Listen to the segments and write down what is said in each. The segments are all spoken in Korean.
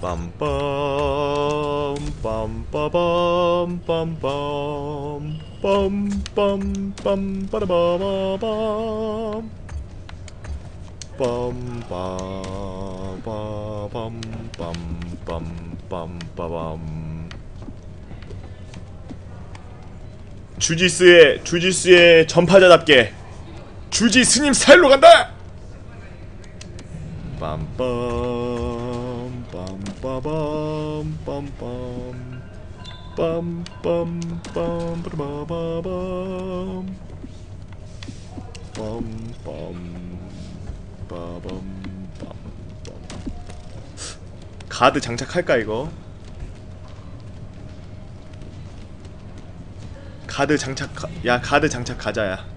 빰빰 빰빠밤 빰빰 빰빰 빰 빠라바바밤. 빰빠바밤. 주지스의 주지스의 전파자답게 주지 스님 살로 간다. 빰빰 빰 가드 장착할까 이거? 가드 장착 가- 야 가드 장착 가자야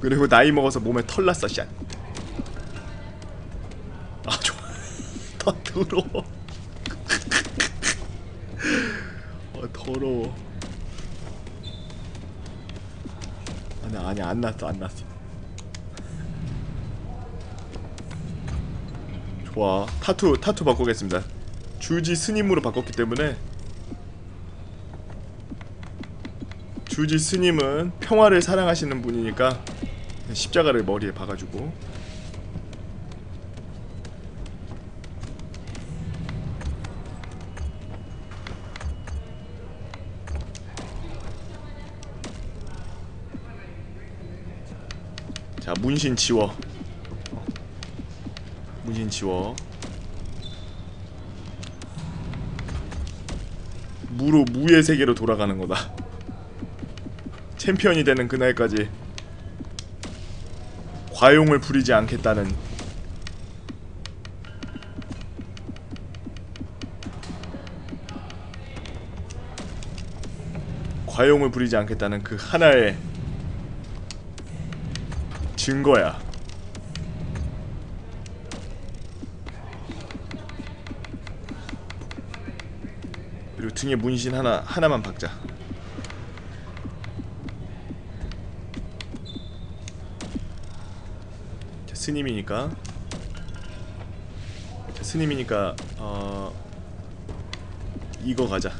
그리고 나이 먹어서 몸에 털 났어 샷. 아 좋아. 더 더러워. 아 더러워. 아니 아니 안 났어 안 났어. 좋아 타투 타투 바꾸겠습니다. 주지 스님으로 바꿨기 때문에 주지 스님은 평화를 사랑하시는 분이니까 십자가를 머리에 박아주고. 자 문신 지워. 문신 지워. 무로 무의 세계로 돌아가는 거다. 챔피언이 되는 그날까지 과용을 부리지 않겠다는 과용을 부리지 않겠다는 그 하나의 증거야. 그리고 등에 문신 하나 하나만 박자. 스님이니까. 자, 스님이니까 어 이거 가자.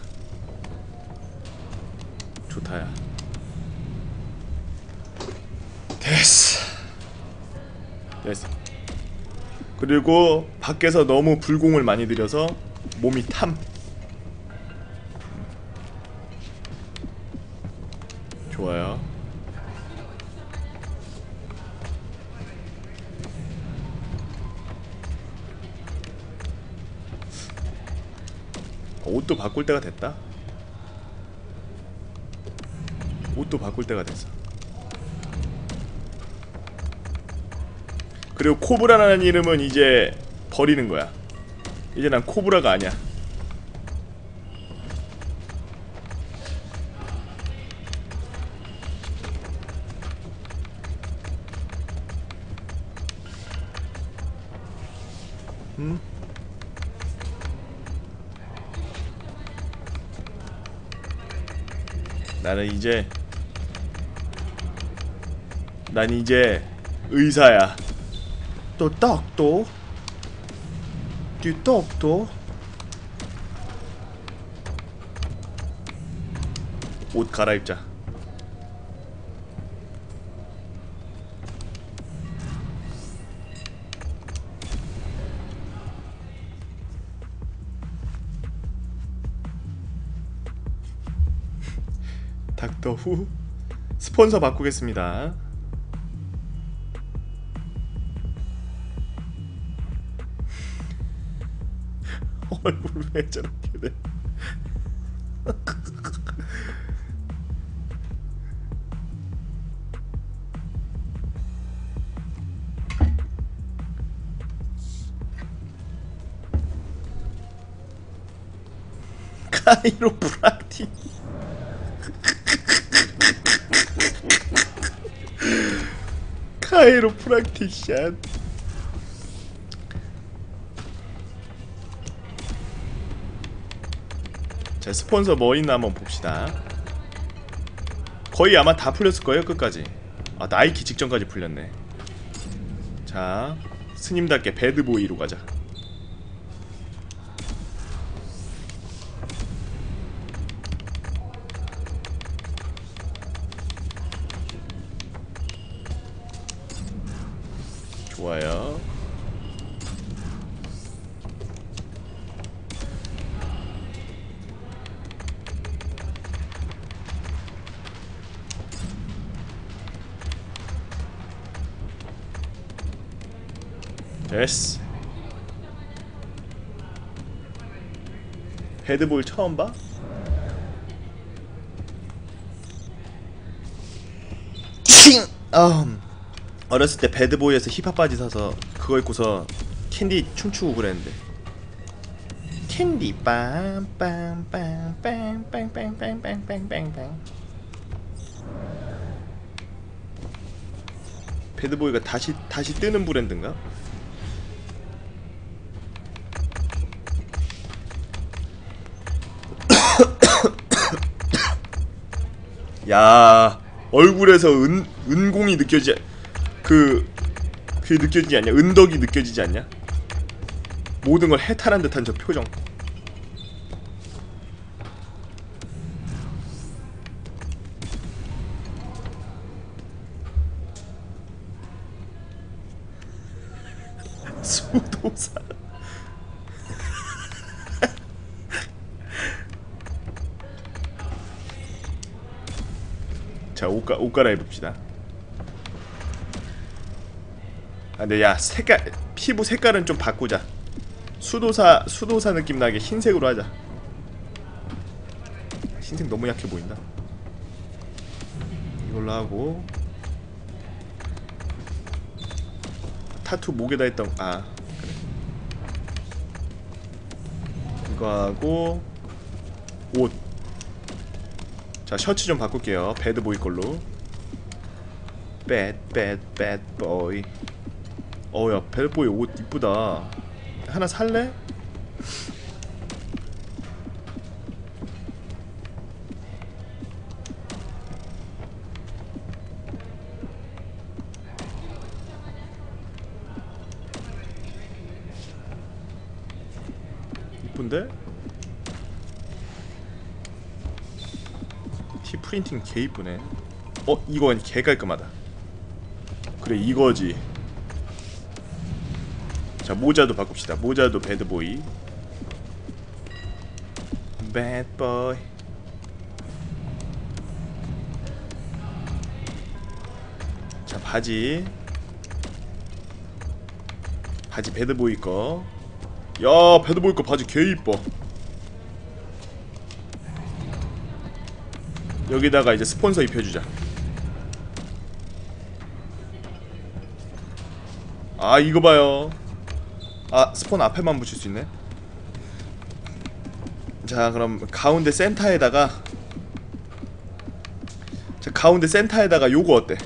좋다야. 됐어. 됐어. 그리고 밖에서 너무 불공을 많이 들여서 몸이 탐 옷도 바꿀 때가 됐다. 옷도 바꿀 때가 됐어. 그리고 코브라라는 이름은 이제 버리는 거야. 이제 난 코브라가 아니야. 음? 나는 이제 난 이제 의사야. 또 떡도 뒤떡도 옷 갈아입자. 닥터 후 스폰서 바꾸겠습니다. 얼굴 왜 저렇게 돼? 카이로 프라티 카이로 프락티샷 자 스폰서 뭐 있나 한번 봅시다. 거의 아마 다 풀렸을 거예요 끝까지. 아 나이키 직전까지 풀렸네. 자 스님답게 배드보이로 가자 좋아요 됐어 배드볼 처음 봐? 칭! 음. 어렸을 때 배드보이에서 힙합 바지 사서 그거 입고서 캔디 춤추고 그랬는데 캔디 빰빰빰빰빰빰빰빰빰빰빰 배드보이가 다시 다시 뜨는 브랜드인가? 야 얼굴에서 은 은공이 느껴지 그 그게 느껴지지 않냐? 은덕이 느껴지지 않냐? 모든 걸 해탈한 듯한 저 표정. 수도사. 자, 옷, 가, 옷 갈아입읍시다. 아, 근데 야, 색깔, 피부 색깔은 좀 바꾸자. 수도사, 수도사 느낌 나게 흰색으로 하자. 흰색 너무 약해 보인다. 이걸로 하고. 타투 목에다 했던, 아, 그래. 이거 하고, 옷. 자 셔츠 좀 바꿀게요 배드보이 걸로 bad bad bad 어야 배드보이 옷 이쁘다 하나 살래? 이쁜데? 티 프린팅 개 이쁘네 어? 이건 개 깔끔하다 그래 이거지 자 모자도 바꿉시다. 모자도 배드보이. 배드보이. 자 바지. 바지 배드보이 거 야 배드보이 거 바지 개 이뻐. 여기다가 이제 스폰서 입혀주자. 아 이거 봐요 아 스폰 앞에만 붙일 수 있네. 자 그럼 가운데 센터에다가 자 가운데 센터에다가 요거 어때?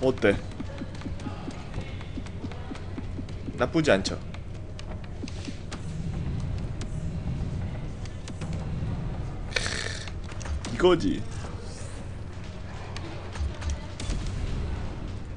어때? 나쁘지 않죠? 이거지